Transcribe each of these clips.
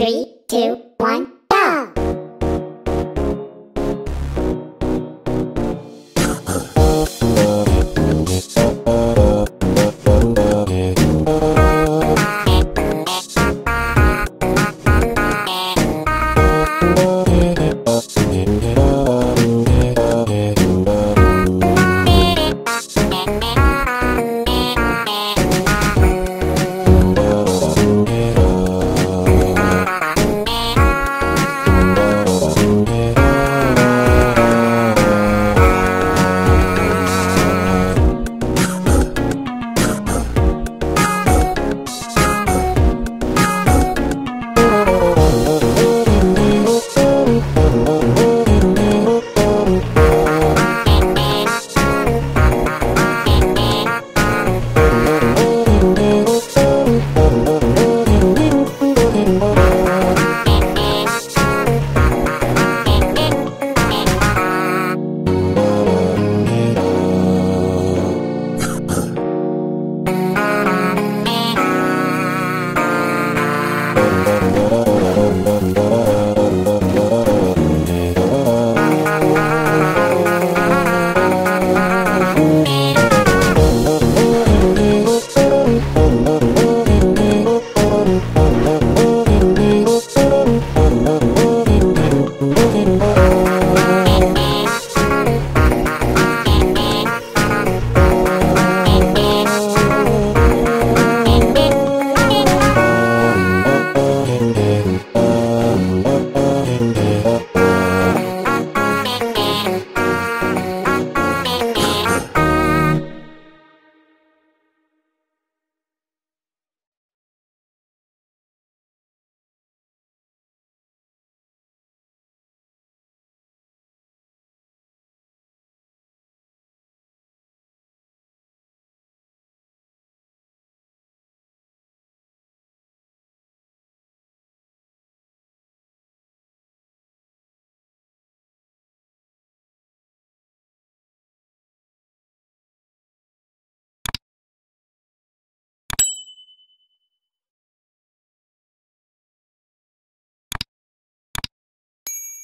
Three, two, one.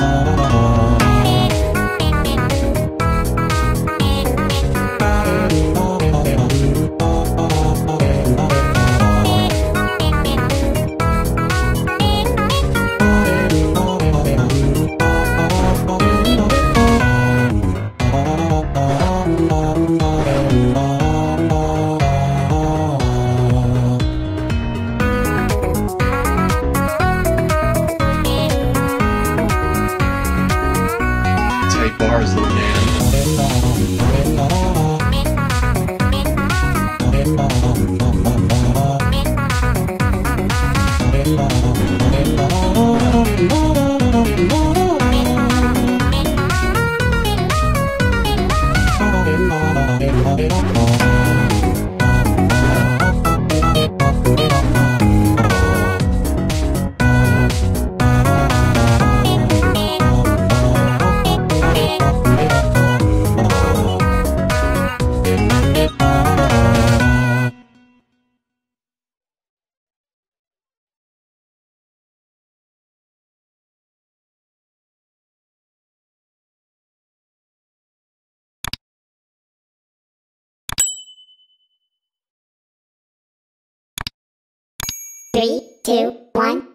it. bars in man. Three, two, one.